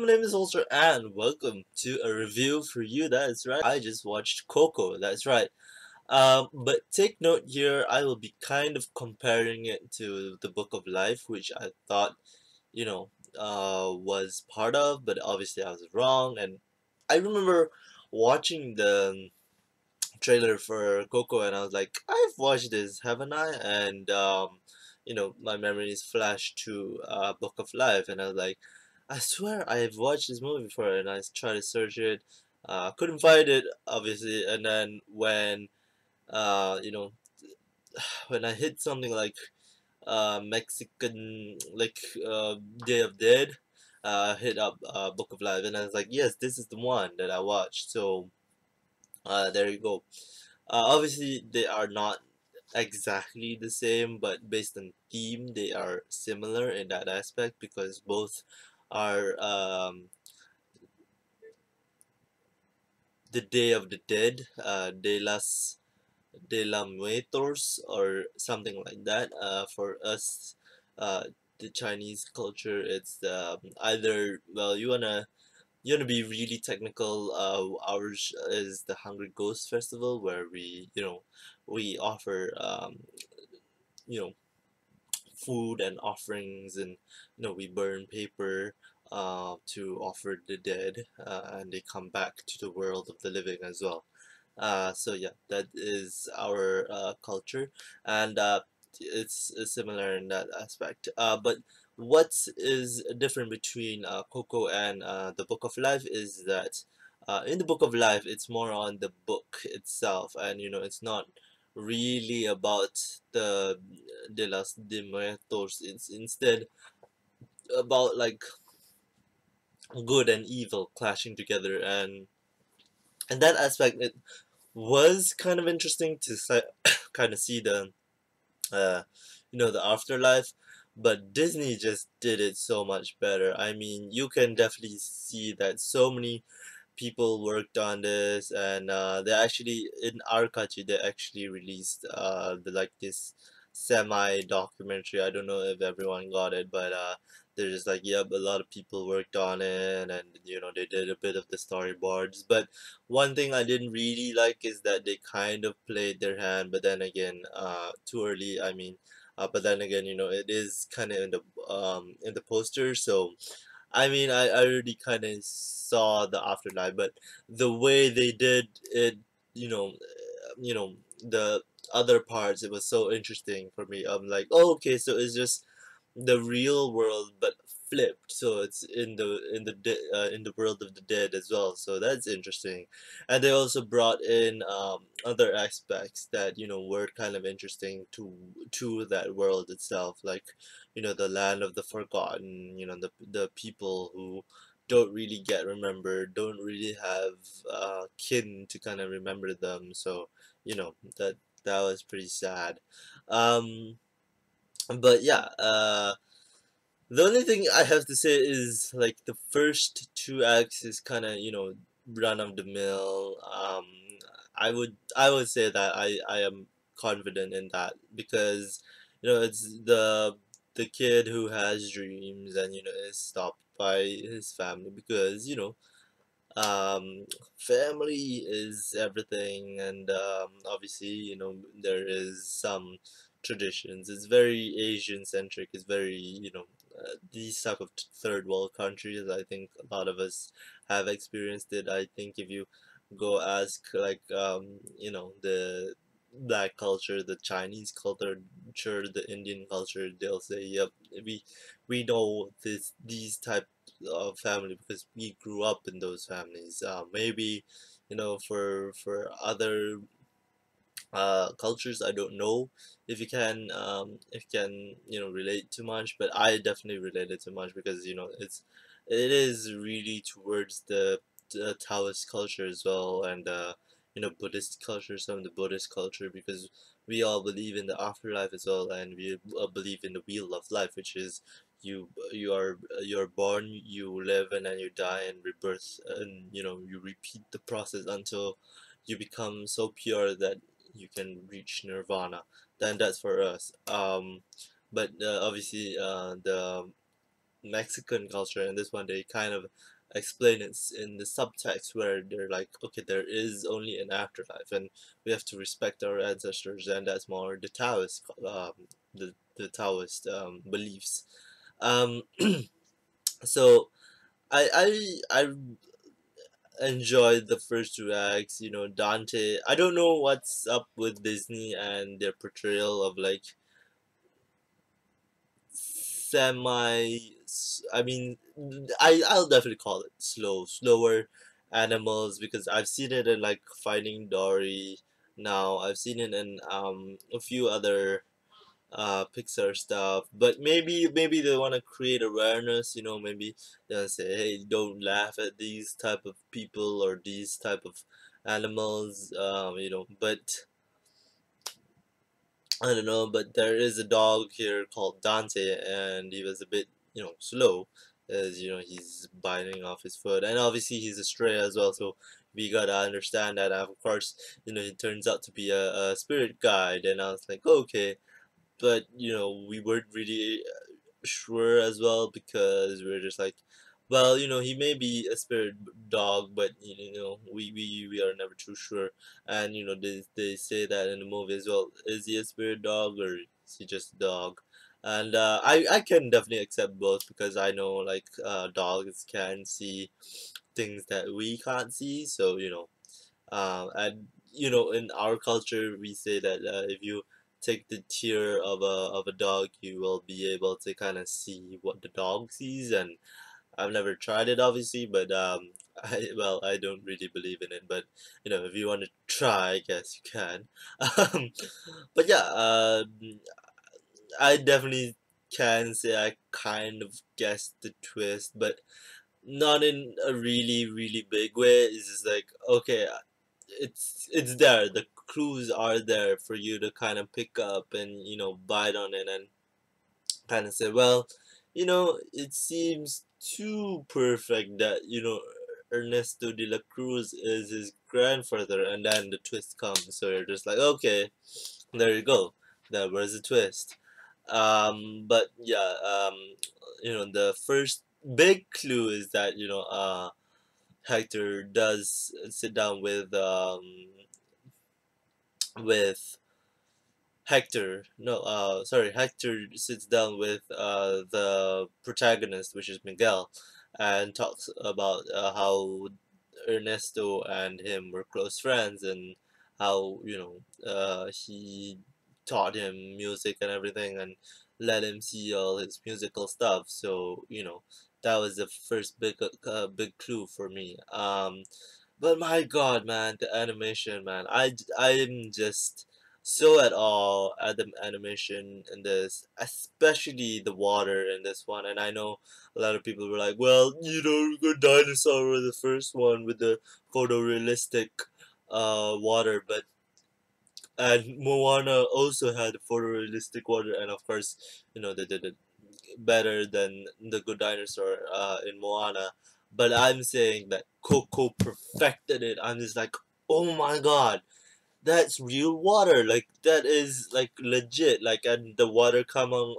my name is Ultra and welcome to a review for you. That's right. I just watched Coco. That's right. Um, but take note here, I will be kind of comparing it to the Book of Life, which I thought, you know, uh, was part of, but obviously I was wrong. And I remember watching the trailer for Coco, and I was like, I've watched this, haven't I? And um, you know, my memories flashed to uh, Book of Life, and I was like, I swear I've watched this movie before, and I tried to search it, uh, couldn't find it, obviously, and then when, uh, you know, when I hit something like, uh, Mexican, like, uh, Day of Dead, uh, hit up, uh, Book of Life, and I was like, yes, this is the one that I watched, so, uh, there you go. Uh, obviously, they are not exactly the same, but based on theme, they are similar in that aspect because both are um, the Day of the Dead, uh, De las De la Muertos, or something like that. Uh, for us, uh, the Chinese culture, it's um, either well, you wanna you wanna be really technical. Uh, ours is the Hungry Ghost Festival, where we you know we offer um, you know food and offerings and you know we burn paper uh, to offer the dead uh, and they come back to the world of the living as well. Uh, so yeah that is our uh, culture and uh, it's, similar in that aspect. Uh, but what is different between uh, Coco and uh, the Book of Life is that uh, in the Book of Life it's more on the book itself and you know it's not really about the de las de muertos. It's instead about like good and evil clashing together. And and that aspect it was kind of interesting to kind of see the uh you know the afterlife. But Disney just did it so much better. I mean you can definitely see that so many people worked on this and uh, they actually in Arkachi they actually released uh, the like this semi documentary I don't know if everyone got it but uh, they're just like yep a lot of people worked on it and you know they did a bit of the storyboards. But one thing I didn't really like is that they kind of played their hand but then again uh, too early I mean uh, but then again you know it is kind of in the um, in the poster so I mean, I, I already kind of saw the afterlife, but the way they did it, you know, uh, you know, the other parts, it was so interesting for me. I'm like, oh, okay, so it's just the real world, but flipped so it's in the in the uh, in the world of the dead as well so that's interesting. And they also brought in um, other aspects that you know were kind of interesting to to that world itself like you know the land of the forgotten you know the the people who don't really get remembered don't really have uh, kin to kind of remember them so you know that that was pretty sad. Um but yeah uh the only thing I have to say is like the first two acts is kind of you know run of the mill. Um, I would I would say that I I am confident in that because you know it's the the kid who has dreams and you know is stopped by his family because you know um family is everything and um obviously you know there is some traditions it's very asian centric it's very you know these type of third world countries i think a lot of us have experienced it. I think if you go ask like um you know the black culture the chinese culture the indian culture they'll say yep we we know this these type of family because we grew up in those families. Uh, maybe you know for for other uh, cultures I don't know if you can um, if you can you know relate too much but I definitely related too much because you know it's it is really towards the, the Taoist culture as well and uh, you know Buddhist culture some of the Buddhist culture because we all believe in the afterlife as well and we believe in the wheel of life which is you you are you're born you live and then you die and rebirth and you know you repeat the process until you become so pure that you can reach nirvana then that's for us um but uh, obviously uh, the Mexican culture, and this one they kind of explain it in the subtext where they're like, okay, there is only an afterlife, and we have to respect our ancestors, and that's more the Taoist, um, the the Taoist um, beliefs. Um, so I I I enjoyed the first two acts. You know, Dante. I don't know what's up with Disney and their portrayal of like semi. I mean, I I'll definitely call it slow, slower animals because I've seen it in like Finding Dory. Now I've seen it in um a few other uh Pixar stuff but maybe maybe they want to create awareness you know maybe they'll say hey don't laugh at these type of people or these type of animals um you know but I don't know but there is a dog here called Dante and he was a bit you know slow as you know he's biting off his foot and obviously he's a stray as well so we gotta understand that of course you know he turns out to be a, a spirit guide and I was like okay but you know we weren't really uh, sure as well because we are just like well you know he may be a spirit dog but you know we we, we are never too sure. And you know they, they say that in the movie as well is he a spirit dog or is he just a dog? And uh, I, I can definitely accept both because I know like uh, dogs can see things that we can't see so you know uh, and you know in our culture we say that uh, if you take the tear of a of a dog, you will be able to kind of see what the dog sees. And I've never tried it, obviously, but um, I well, I don't really believe in it. But you know, if you want to try, I guess you can. Um, but yeah, um, I definitely can say I kind of guessed the twist, but not in a really really big way. It's just like okay, it's it's there. The clues are there for you to kind of pick up and you know bite on it and kind of say, well, you know, it seems too perfect that you know Ernesto de la Cruz is his grandfather, and then the twist comes. So you're just like, okay, there you go. That was a twist. Um, but yeah, um, you know, the first big clue is that you know, uh, Hector does sit down with um, with Hector. No, uh, sorry, Hector sits down with uh, the protagonist, which is Miguel, and talks about uh, how Ernesto and him were close friends and how you know uh, he taught him music and everything and let him see all his musical stuff. So you know that was the first big uh, big clue for me. Um, but my god, man, the animation, man, I I'm just so at all at the animation in this, especially the water in this one. And I know a lot of people were like, well, you know, Good Dinosaur was the first one with the photorealistic uh water, but and Moana also had photorealistic water, and of course, you know, they did it better than the Good Dinosaur uh, in Moana. But I'm saying that Coco perfected it. I'm just like, oh my god, that's real water. Like that is like legit. Like and the water coming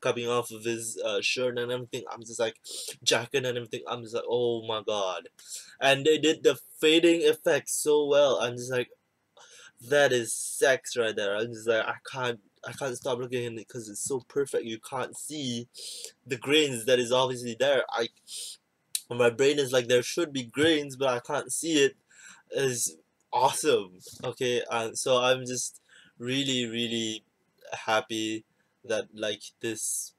coming off of his uh, shirt and everything. I'm just like jacket and everything. I'm just like, oh my god, and they did the fading effect so well. I'm just like, that is sex right there. I'm just like, I can't I can't stop looking at it because it's so perfect. You can't see the grains that is obviously there. I my brain is like there should be grains, but I can't see it. Is awesome. Okay, and so I'm just really really happy that like this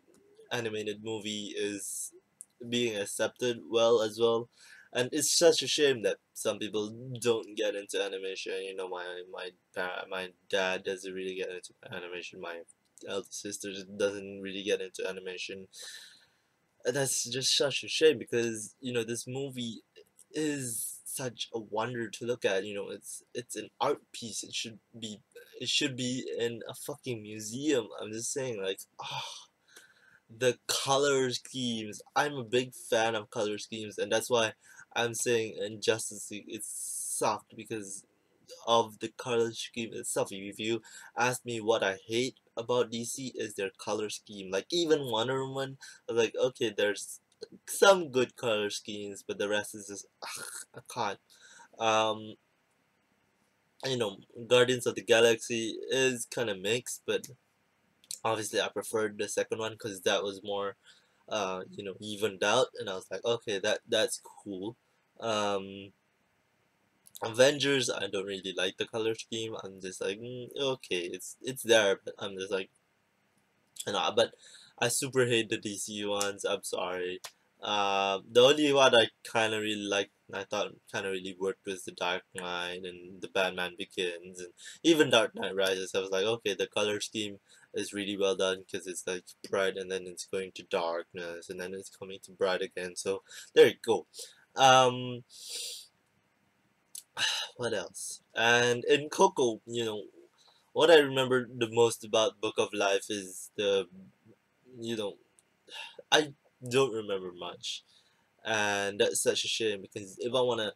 animated movie is being accepted well as well and it's such a shame that some people don't get into animation. You know, my my my dad doesn't really get into animation. My elder sister doesn't really get into animation. And that's just such a shame because you know this movie is such a wonder to look at. You know, it's it's an art piece. It should be it should be in a fucking museum. I'm just saying, like. Oh, the color schemes. I'm a big fan of color schemes, and that's why I'm saying in Justice League it sucked because of the color scheme itself. If you ask me what I hate about DC is their color scheme. Like even Wonder Woman, like okay, there's some good color schemes, but the rest is just ugh, I can't. Um, you know, Guardians of the Galaxy is kind of mixed, but obviously I preferred the second one because that was more, uh, you know, evened out, and I was like, okay, that that's cool. Um, Avengers, I don't really like the color scheme. I'm just like, mm, okay, it's it's there, but I'm just like, know, but I super hate the DC ones. I'm sorry. Uh, the only one I kind of really liked, I thought kind of really worked was the Dark Knight and the Batman Begins, and even Dark Knight Rises. I was like, okay, the color scheme is really well done because it's like bright and then it's going to darkness and then it's coming to bright again. So there you go. Um, what else? And in Coco, you know, what I remember the most about Book of Life is the, you know, I don't remember much, and that's such a shame because if I wanna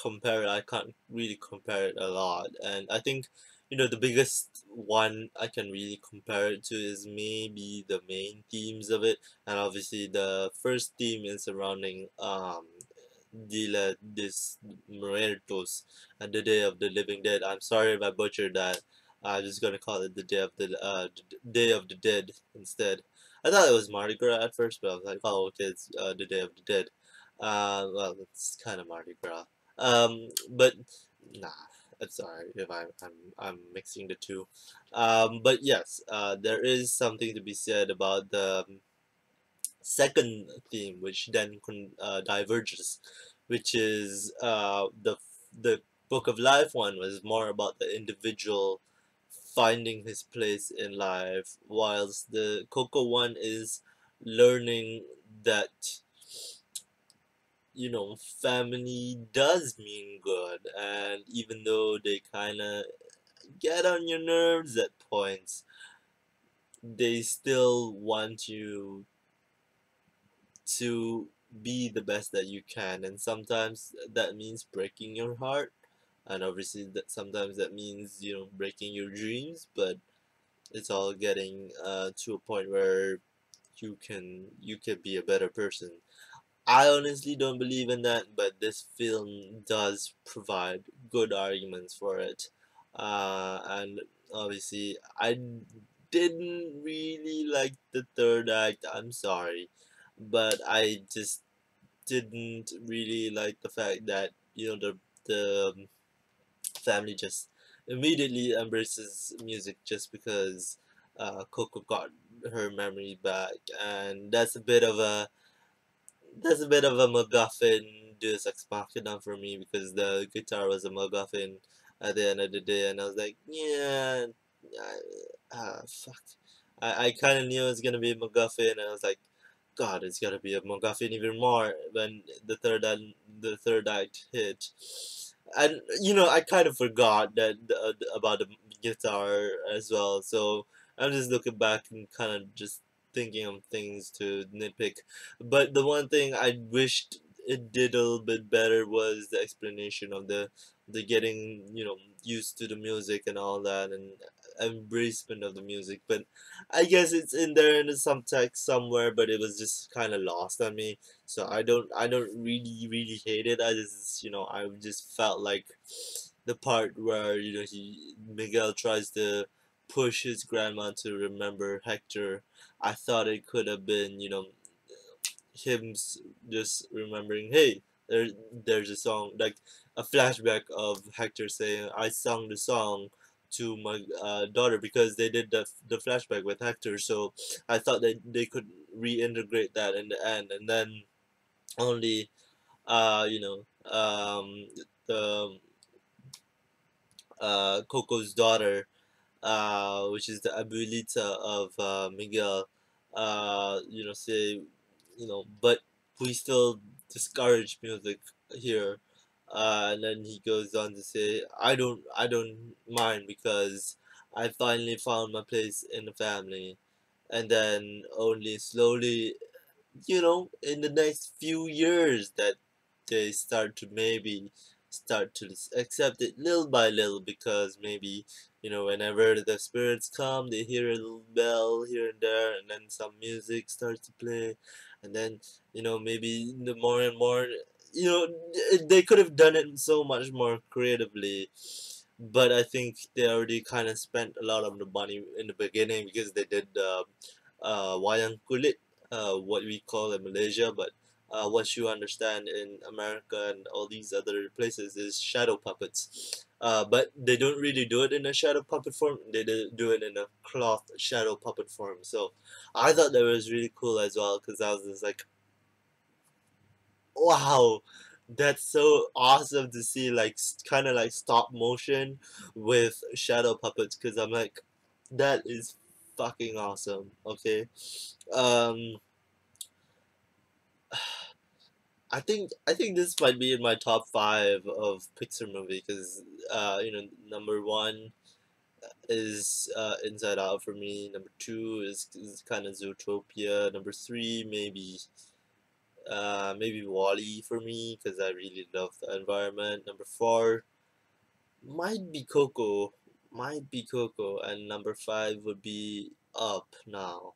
compare it, I can't really compare it a lot, and I think, you know, the biggest one I can really compare it to is maybe the main themes of it, and obviously the first theme is surrounding um Dila Dis Muertos and the Day of the Living Dead. I'm sorry if I butchered that. I'm just gonna call it the Day of the uh, Day of the Dead instead. I thought it was Mardi Gras at first, but I was like, oh, okay, it's uh, the Day of the Dead. Uh, well, it's kind of Mardi Gras. Um, but nah, I'm sorry if I, I'm I'm mixing the two. Um, but yes, uh, there is something to be said about the um, second theme, which then uh, diverges, which is uh, the the Book of Life one was more about the individual finding his place in life, whilst the Coco one is learning that you know family does mean good, and even though they kind of get on your nerves at points, they still want you to be the best that you can and sometimes that means breaking your heart and obviously that sometimes that means you know breaking your dreams but it's all getting uh, to a point where you can you can be a better person. I honestly don't believe in that but this film does provide good arguments for it. Uh, and obviously I didn't really like the third act. I'm sorry but I just didn't really like the fact that you know the the um, family just immediately embraces music just because uh, Coco got her memory back, and that's a bit of a that's a bit of a MacGuffin Deus Ex Machina for me because the guitar was a MacGuffin at the end of the day, and I was like, yeah, ah, fuck. I, I kind of knew it was gonna be a MacGuffin, and I was like, God, it's gotta be a MacGuffin even more when the third and the third act hit. And you know, I kind of forgot that uh, about the guitar as well. So I'm just looking back and kind of just thinking of things to nitpick. But the one thing I wished it did a little bit better was the explanation of the the getting you know used to the music and all that and embracement of the music. But i guess it's in there in some text somewhere but it was just kind of lost on me. So i don't i don't really really hate it. I just you know i just felt like the part where you know he miguel tries to push his grandma to remember hector i thought it could have been you know him just remembering hey there there's a song like a flashback of hector saying i sung the song to my uh, daughter because they did the, the flashback with Hector so I thought that they could reintegrate that in the end and then only uh you know um the uh Coco's daughter uh which is the abuelita of uh Miguel uh you know say you know but we still discourage music here uh, and then he goes on to say, "I don't, I don't mind because I finally found my place in the family." And then only slowly, you know, in the next few years that they start to maybe start to accept it little by little because maybe you know whenever the spirits come they hear a little bell here and there and then some music starts to play and then you know maybe the more and more you know they could have done it so much more creatively but I think they already kind of spent a lot of the money in the beginning because they did uh, uh, wayang kulit uh, what we call in Malaysia but uh, what you understand in America and all these other places is shadow puppets. Uh, but they don't really do it in a shadow puppet form. They do it in a cloth shadow puppet form. So I thought that was really cool as well because I was just like, wow, that's so awesome to see like kind of like stop motion with shadow puppets because I'm like, that is fucking awesome. Okay. Um I think I think this might be in my top five of Pixar movie because uh, you know number one is uh, Inside Out for me. Number two is, is kind of Zootopia. Number three maybe uh, maybe WALL-E for me because I really love the environment. Number four might be Coco. Might be Coco, and number five would be Up now.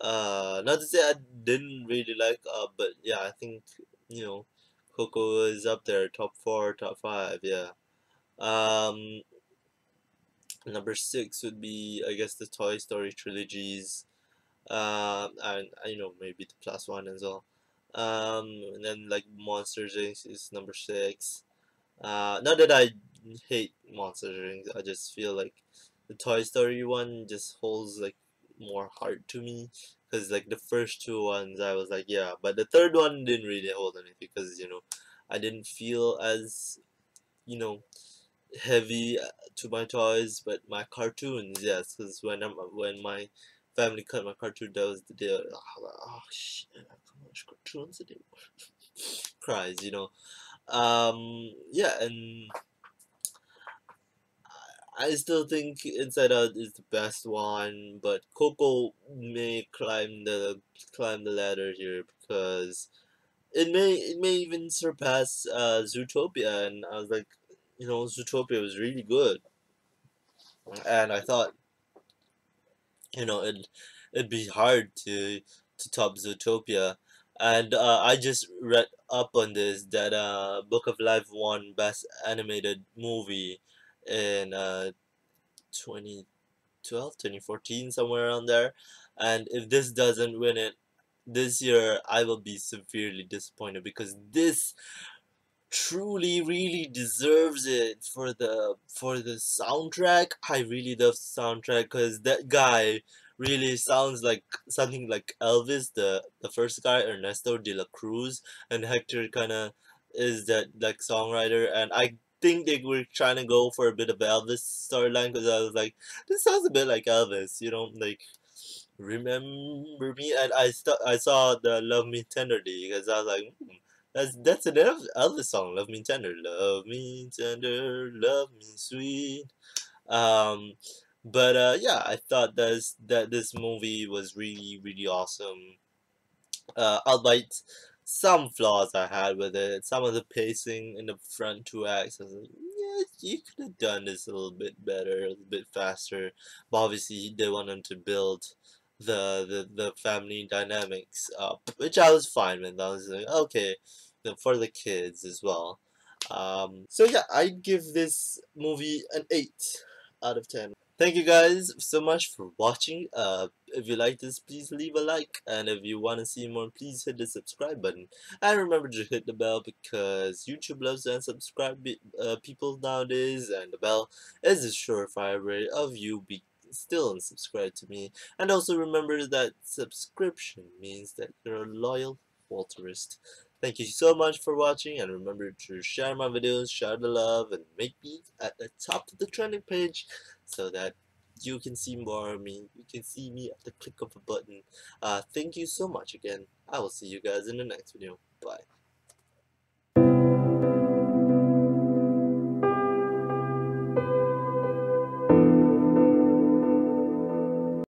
Uh, not to say I didn't really like uh, but yeah, I think you know, Coco is up there, top four, top five, yeah. Um, number six would be, I guess, the Toy Story trilogies, um, and you know maybe the plus one as well. Um, and then like Monsters Inc. is number six. Uh, not that I hate Monsters Inc. I just feel like the Toy Story one just holds like more heart to me because like the first two ones I was like yeah but the third one didn't really hold anything because you know I didn't feel as you know heavy uh, to my toys but my cartoons yes because when I'm when my family cut my cartoon that was the day like, oh shit I can't watch cartoons anymore. Cries you know. Um yeah and I still think Inside Out is the best one, but Coco may climb the climb the ladder here because it may it may even surpass uh, Zootopia, and I was like, you know, Zootopia was really good, and I thought, you know, it it'd be hard to to top Zootopia, and uh, I just read up on this that uh, Book of Life won Best Animated Movie in uh 2012 2014 somewhere around there. And if this doesn't win it this year I will be severely disappointed because this truly really deserves it for the for the soundtrack. I really love soundtrack because that guy really sounds like something like Elvis the the first guy Ernesto de la Cruz. And Hector kind of is that like songwriter. And I think they were trying to go for a bit of Elvis storyline because I was like, this sounds a bit like Elvis, you know, like remember me and I st- I saw the Love Me Tenderly because I was like, hmm, that's that's an Elvis song, Love Me Tender, Love Me Tender, Love Me Sweet. Um, but uh, yeah, I thought that that this movie was really really awesome. Uh, albeit some flaws I had with it. Some of the pacing in the front two acts, I was like, yeah, you could have done this a little bit better, a little bit faster. But obviously, they wanted to build the the, the family dynamics up, which I was fine with. I was like, okay, then for the kids as well. Um, so yeah, I'd give this movie an 8 out of 10. Thank you guys so much for watching. Uh, if you like this, please leave a like. And if you want to see more, please hit the subscribe button. And remember to hit the bell because YouTube loves to unsubscribe uh, people nowadays. And the bell is a surefire way of you be still unsubscribe to me. And also remember that subscription means that you're a loyal Walterist. Thank you so much for watching and remember to share my videos, share the love, and make me at the top of the trending page so that you can see more of me. You can see me at the click of a button. Uh, thank you so much again. I will see you guys in the next video. Bye.